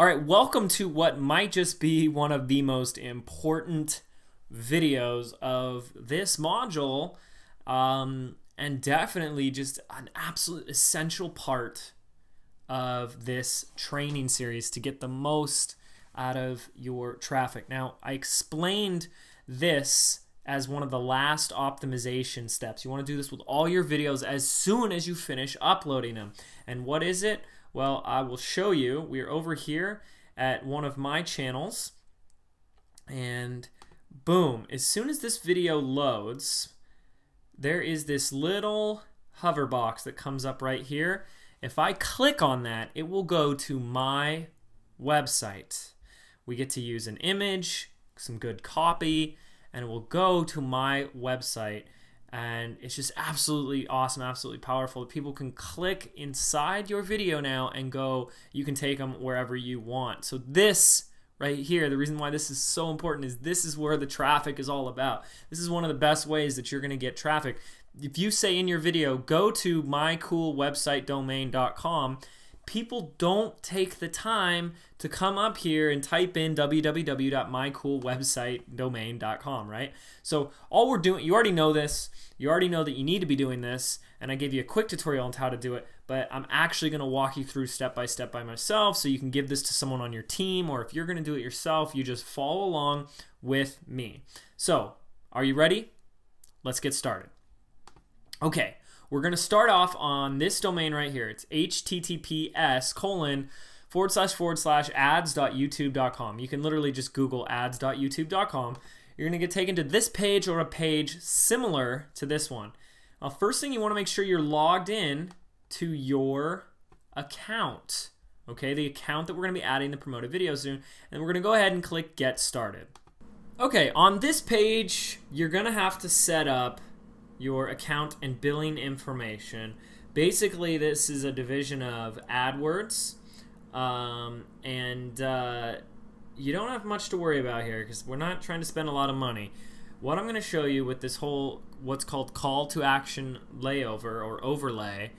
All right, welcome to what might just be one of the most important videos of this module, um, and definitely just an absolute essential part of this training series to get the most out of your traffic. Now, I explained this as one of the last optimization steps. You want to do this with all your videos as soon as you finish uploading them. And what is it? Well, I will show you. We are over here at one of my channels. And boom, as soon as this video loads, there is this little hover box that comes up right here. If I click on that, it will go to my website. We get to use an image, some good copy, and it will go to my website and it's just absolutely awesome absolutely powerful. People can click inside your video now and go you can take them wherever you want. So this right here the reason why this is so important is this is where the traffic is all about. This is one of the best ways that you're going to get traffic. If you say in your video go to mycoolwebsitedomain.com people don't take the time to come up here and type in www.mycoolwebsitedomain.com, right? So all we're doing, you already know this, you already know that you need to be doing this, and I gave you a quick tutorial on how to do it, but I'm actually going to walk you through step by step by myself so you can give this to someone on your team, or if you're going to do it yourself, you just follow along with me. So, are you ready? Let's get started. Okay, we're going to start off on this domain right here. It's https colon forward slash forward slash ads.youtube.com. You can literally just Google ads.youtube.com. You're going to get taken to this page or a page similar to this one. Now, first thing you want to make sure you're logged in to your account. Okay, the account that we're going to be adding the promoted video soon. And we're going to go ahead and click Get Started. Okay, on this page, you're going to have to set up your account and billing information. Basically, this is a division of AdWords, um, and uh, you don't have much to worry about here because we're not trying to spend a lot of money. What I'm going to show you with this whole what's called call to action layover or overlay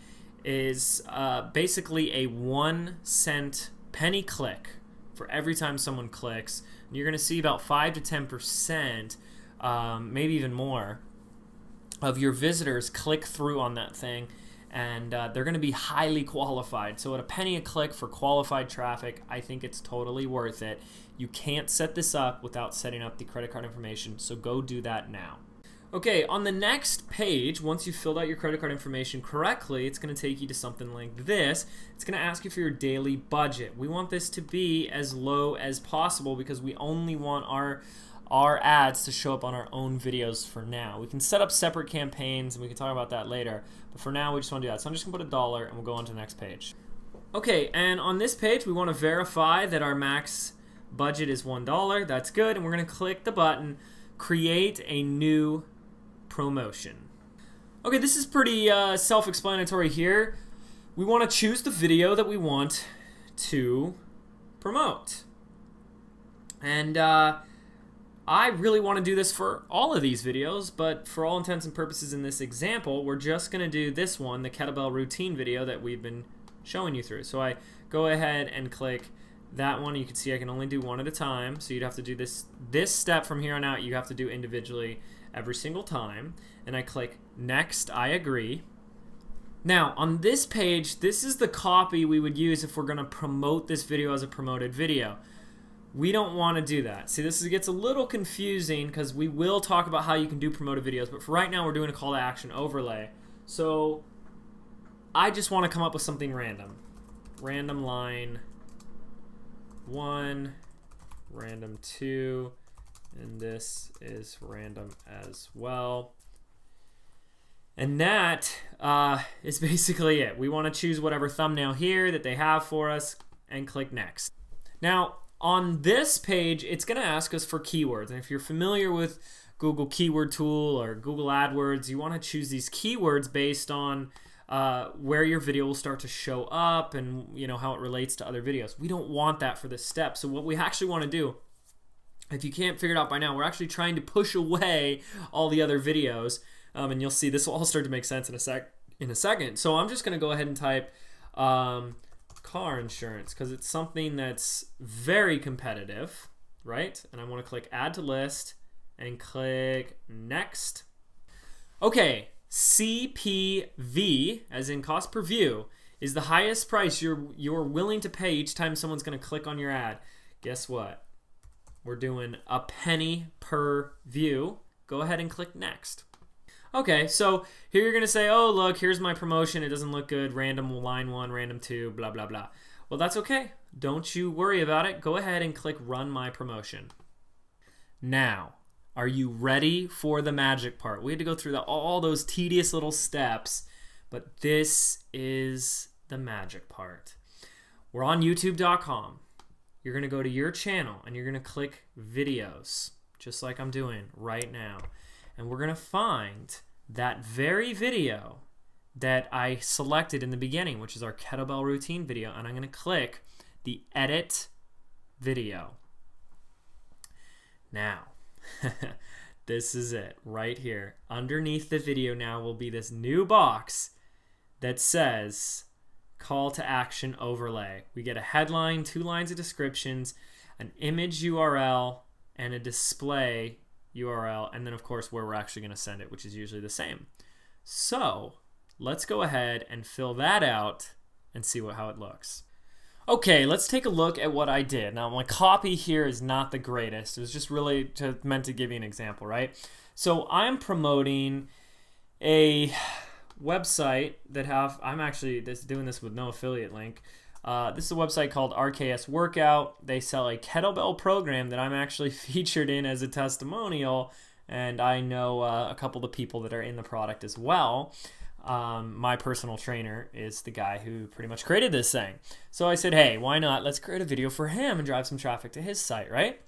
is uh, basically a one cent penny click for every time someone clicks. You're going to see about five to ten percent, um, maybe even more, of your visitors click through on that thing and uh, they're going to be highly qualified. So at a penny a click for qualified traffic, I think it's totally worth it. You can't set this up without setting up the credit card information, so go do that now. Okay, on the next page, once you've filled out your credit card information correctly, it's going to take you to something like this. It's going to ask you for your daily budget. We want this to be as low as possible because we only want our our ads to show up on our own videos for now. We can set up separate campaigns and we can talk about that later, but for now we just want to do that. So I'm just going to put a dollar and we'll go on to the next page. Okay, and on this page we want to verify that our max budget is $1. That's good, and we're going to click the button Create a New Promotion. Okay, this is pretty uh, self-explanatory here. We want to choose the video that we want to promote. And uh, I really want to do this for all of these videos, but for all intents and purposes in this example, we're just going to do this one, the kettlebell routine video that we've been showing you through. So I go ahead and click that one. You can see I can only do one at a time, so you'd have to do this, this step from here on out, you have to do individually every single time. And I click next, I agree. Now, on this page, this is the copy we would use if we're going to promote this video as a promoted video. We don't want to do that. See, this gets a little confusing because we will talk about how you can do promoted videos, but for right now, we're doing a call to action overlay. So I just want to come up with something random. Random line one, random two, and this is random as well. And that uh, is basically it. We want to choose whatever thumbnail here that they have for us and click next. Now, on this page, it's going to ask us for keywords. And if you're familiar with Google Keyword Tool or Google AdWords, you want to choose these keywords based on uh, where your video will start to show up and you know how it relates to other videos. We don't want that for this step. So what we actually want to do, if you can't figure it out by now, we're actually trying to push away all the other videos, um, and you'll see this will all start to make sense in a sec in a second. So I'm just going to go ahead and type um, car insurance because it's something that's very competitive, right? And I want to click add to list and click next. Okay, CPV, as in cost per view, is the highest price you're you're willing to pay each time someone's going to click on your ad. Guess what? We're doing a penny per view. Go ahead and click next. Okay, so here you're going to say, oh, look, here's my promotion. It doesn't look good. Random line one, random two, blah, blah, blah. Well, that's okay. Don't you worry about it. Go ahead and click run my promotion. Now, are you ready for the magic part? We had to go through the, all those tedious little steps, but this is the magic part. We're on youtube.com. You're going to go to your channel and you're going to click videos, just like I'm doing right now and we're going to find that very video that I selected in the beginning, which is our kettlebell routine video, and I'm going to click the edit video. Now, this is it right here. Underneath the video now will be this new box that says call to action overlay. We get a headline, two lines of descriptions, an image URL, and a display URL, and then of course where we're actually going to send it, which is usually the same. So let's go ahead and fill that out and see what, how it looks. Okay, let's take a look at what I did. Now my copy here is not the greatest. It was just really to, meant to give you an example, right? So I'm promoting a website that have, I'm actually this, doing this with no affiliate link, uh, this is a website called RKS Workout. They sell a kettlebell program that I'm actually featured in as a testimonial, and I know uh, a couple of the people that are in the product as well. Um, my personal trainer is the guy who pretty much created this thing. So I said, hey, why not? Let's create a video for him and drive some traffic to his site, right?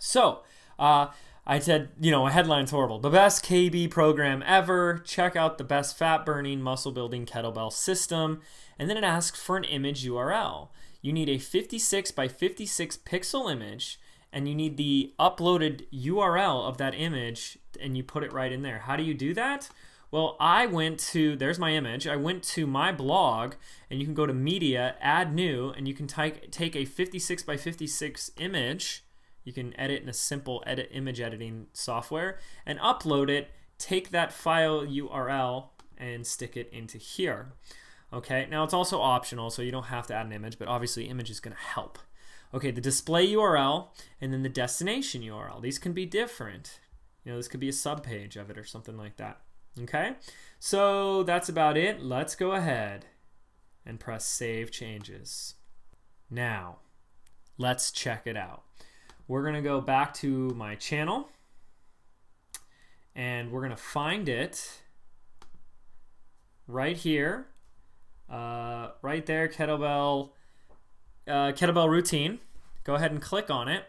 So uh, I said, you know, a headline's horrible. The best KB program ever. Check out the best fat burning, muscle building kettlebell system and then it asks for an image URL. You need a 56 by 56 pixel image and you need the uploaded URL of that image and you put it right in there. How do you do that? Well, I went to, there's my image. I went to my blog and you can go to media, add new, and you can type, take a 56 by 56 image. You can edit in a simple edit image editing software and upload it, take that file URL and stick it into here. Okay, now it's also optional, so you don't have to add an image, but obviously image is going to help. Okay, the display URL and then the destination URL. These can be different. You know, this could be a subpage of it or something like that. Okay, so that's about it. Let's go ahead and press Save Changes. Now, let's check it out. We're going to go back to my channel and we're going to find it right here uh, right there, kettlebell, uh, kettlebell routine. Go ahead and click on it.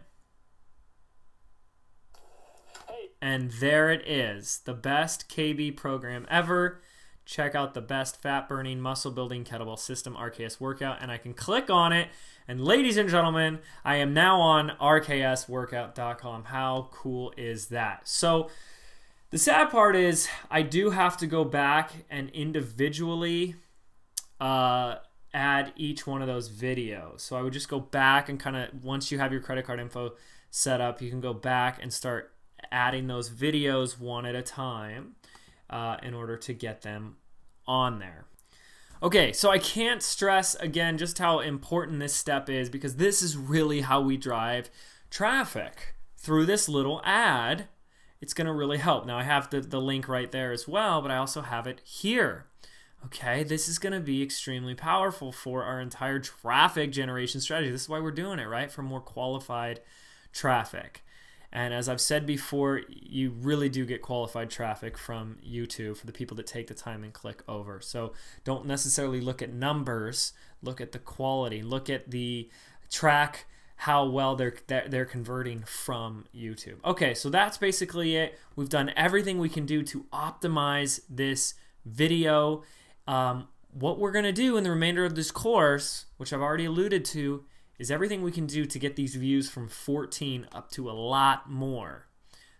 And there it is, the best KB program ever. Check out the best fat burning muscle building kettlebell system RKS workout, and I can click on it. And ladies and gentlemen, I am now on rksworkout.com. How cool is that? So, the sad part is, I do have to go back and individually uh, add each one of those videos. So I would just go back and kind of, once you have your credit card info set up, you can go back and start adding those videos one at a time uh, in order to get them on there. Okay, so I can't stress again just how important this step is because this is really how we drive traffic through this little ad. It's going to really help. Now, I have the, the link right there as well, but I also have it here. Okay, this is going to be extremely powerful for our entire traffic generation strategy. This is why we're doing it, right? For more qualified traffic. And as I've said before, you really do get qualified traffic from YouTube for the people that take the time and click over. So don't necessarily look at numbers, look at the quality, look at the track how well they're they're converting from YouTube. Okay, so that's basically it. We've done everything we can do to optimize this video um, what we're to do in the remainder of this course, which I've already alluded to, is everything we can do to get these views from 14 up to a lot more.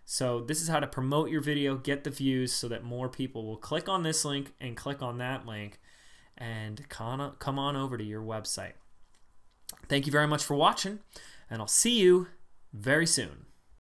So this is how to promote your video, get the views so that more people will click on this link and click on that link and come on over to your website. Thank you very much for watching, and I'll see you very soon.